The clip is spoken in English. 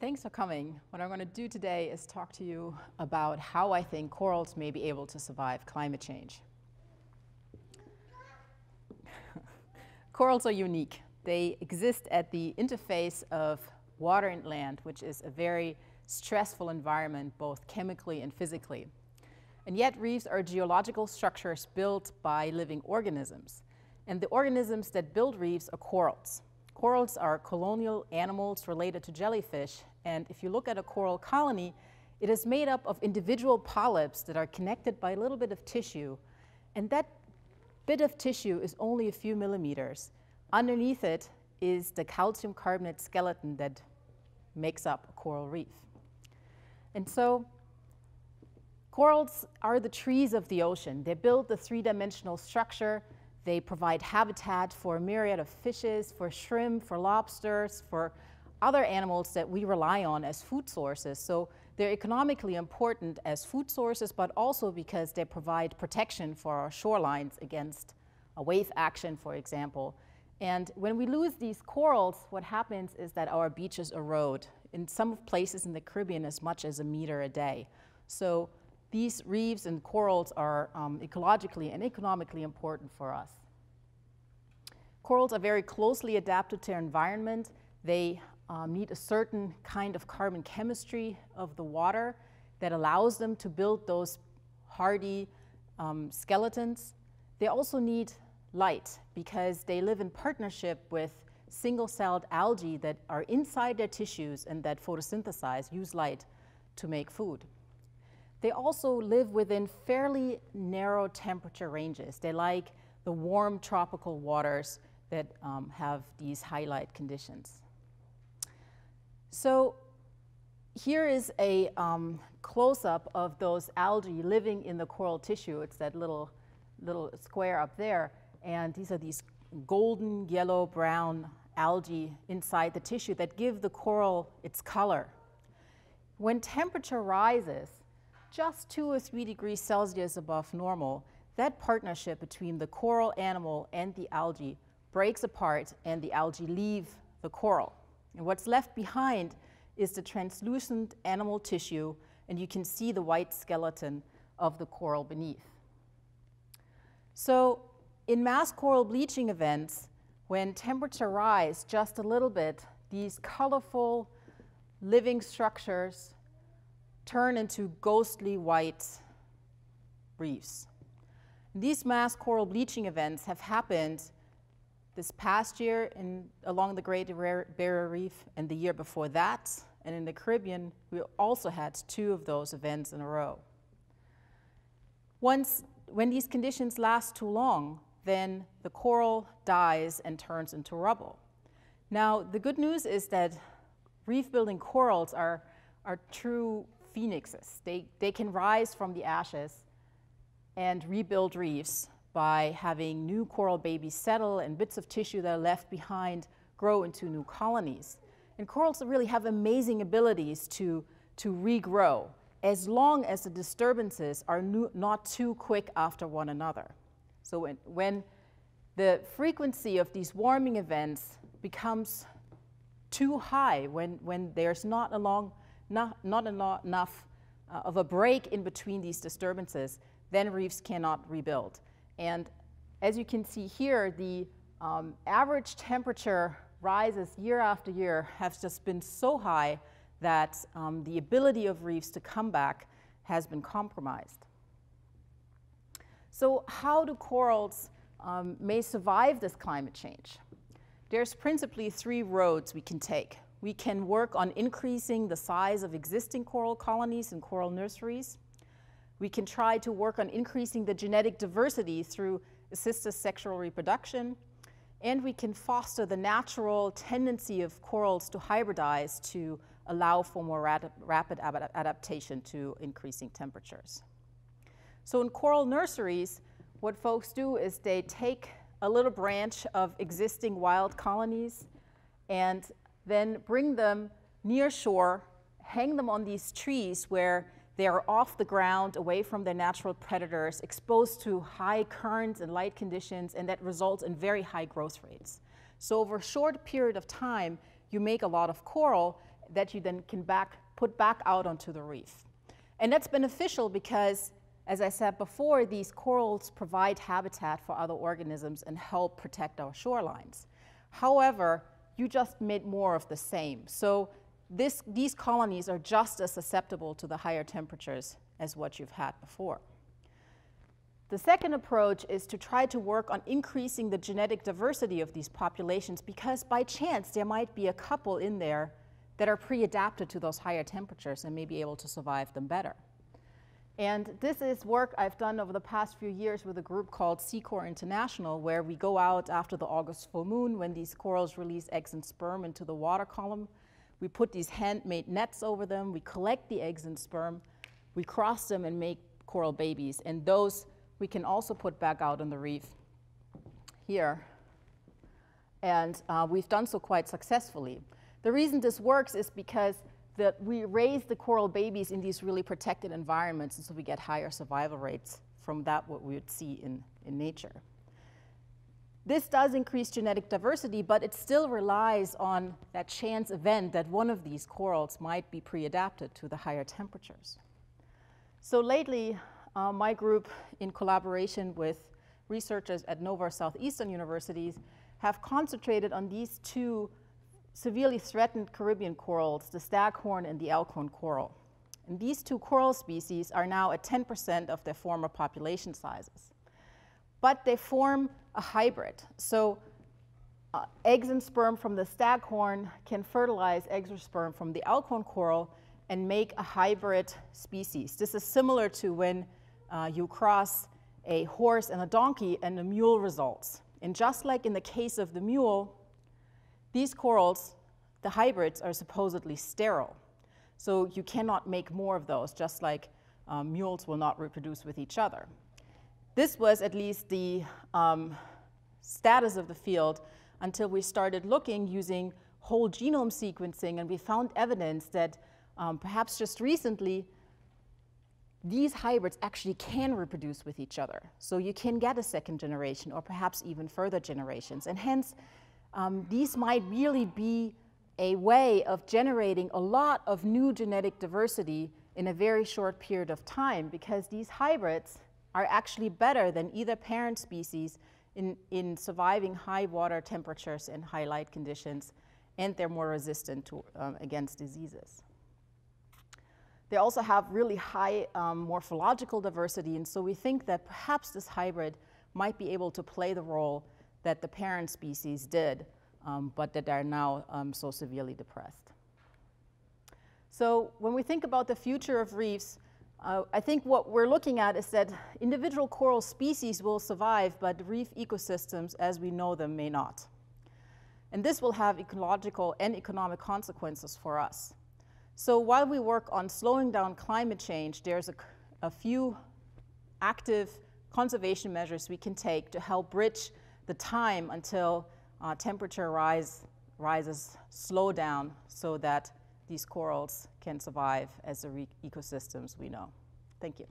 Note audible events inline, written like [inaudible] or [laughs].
Thanks for coming. What I'm going to do today is talk to you about how I think corals may be able to survive climate change. [laughs] corals are unique. They exist at the interface of water and land, which is a very stressful environment, both chemically and physically. And yet reefs are geological structures built by living organisms. And the organisms that build reefs are corals. Corals are colonial animals related to jellyfish, and if you look at a coral colony, it is made up of individual polyps that are connected by a little bit of tissue, and that bit of tissue is only a few millimeters. Underneath it is the calcium carbonate skeleton that makes up a coral reef. And so corals are the trees of the ocean. They build the three-dimensional structure they provide habitat for a myriad of fishes, for shrimp, for lobsters, for other animals that we rely on as food sources. So they're economically important as food sources, but also because they provide protection for our shorelines against a wave action, for example. And when we lose these corals, what happens is that our beaches erode. In some places in the Caribbean, as much as a meter a day. So these reefs and corals are um, ecologically and economically important for us. Corals are very closely adapted to their environment. They um, need a certain kind of carbon chemistry of the water that allows them to build those hardy um, skeletons. They also need light because they live in partnership with single-celled algae that are inside their tissues and that photosynthesize, use light to make food. They also live within fairly narrow temperature ranges. They like the warm tropical waters that um, have these highlight conditions. So here is a um, close-up of those algae living in the coral tissue. It's that little, little square up there. And these are these golden, yellow, brown algae inside the tissue that give the coral its color. When temperature rises, just two or three degrees Celsius above normal, that partnership between the coral animal and the algae breaks apart and the algae leave the coral. And what's left behind is the translucent animal tissue, and you can see the white skeleton of the coral beneath. So in mass coral bleaching events, when temperature rise just a little bit, these colorful living structures turn into ghostly white reefs. These mass coral bleaching events have happened this past year in, along the Great Barrier Reef and the year before that. And in the Caribbean, we also had two of those events in a row. Once, when these conditions last too long, then the coral dies and turns into rubble. Now, the good news is that reef building corals are, are true phoenixes. They, they can rise from the ashes and rebuild reefs by having new coral babies settle and bits of tissue that are left behind grow into new colonies. And corals really have amazing abilities to, to regrow as long as the disturbances are new, not too quick after one another. So when, when the frequency of these warming events becomes too high, when, when there's not a long not, not enough uh, of a break in between these disturbances, then reefs cannot rebuild. And as you can see here, the um, average temperature rises year after year have just been so high that um, the ability of reefs to come back has been compromised. So how do corals um, may survive this climate change? There's principally three roads we can take. We can work on increasing the size of existing coral colonies and coral nurseries. We can try to work on increasing the genetic diversity through assisted sexual reproduction. And we can foster the natural tendency of corals to hybridize to allow for more rapid adaptation to increasing temperatures. So in coral nurseries, what folks do is they take a little branch of existing wild colonies and then bring them near shore, hang them on these trees where they are off the ground, away from their natural predators, exposed to high currents and light conditions, and that results in very high growth rates. So over a short period of time, you make a lot of coral, that you then can back, put back out onto the reef. And that's beneficial because, as I said before, these corals provide habitat for other organisms and help protect our shorelines. However, you just made more of the same. So this, these colonies are just as susceptible to the higher temperatures as what you've had before. The second approach is to try to work on increasing the genetic diversity of these populations because by chance there might be a couple in there that are pre-adapted to those higher temperatures and may be able to survive them better. And this is work I've done over the past few years with a group called SECORE International, where we go out after the August full moon when these corals release eggs and sperm into the water column. We put these handmade nets over them, we collect the eggs and sperm, we cross them and make coral babies. And those we can also put back out on the reef here. And uh, we've done so quite successfully. The reason this works is because that we raise the coral babies in these really protected environments, and so we get higher survival rates from that what we would see in, in nature. This does increase genetic diversity, but it still relies on that chance event that one of these corals might be pre-adapted to the higher temperatures. So lately, uh, my group, in collaboration with researchers at Nova Southeastern Universities, have concentrated on these two severely threatened Caribbean corals, the staghorn and the elkhorn coral. And these two coral species are now at 10% of their former population sizes. But they form a hybrid. So uh, eggs and sperm from the staghorn can fertilize eggs or sperm from the elkhorn coral and make a hybrid species. This is similar to when uh, you cross a horse and a donkey and a mule results. And just like in the case of the mule, these corals, the hybrids, are supposedly sterile. So you cannot make more of those, just like um, mules will not reproduce with each other. This was at least the um, status of the field until we started looking using whole genome sequencing, and we found evidence that um, perhaps just recently, these hybrids actually can reproduce with each other. So you can get a second generation or perhaps even further generations. And hence, um, these might really be a way of generating a lot of new genetic diversity in a very short period of time because these hybrids are actually better than either parent species in, in surviving high water temperatures and high light conditions, and they're more resistant to, um, against diseases. They also have really high um, morphological diversity, and so we think that perhaps this hybrid might be able to play the role that the parent species did, um, but that are now um, so severely depressed. So when we think about the future of reefs, uh, I think what we're looking at is that individual coral species will survive, but reef ecosystems as we know them may not. And this will have ecological and economic consequences for us. So while we work on slowing down climate change, there's a, a few active conservation measures we can take to help bridge the time until uh, temperature rise, rises slow down so that these corals can survive as the ecosystems we know. Thank you.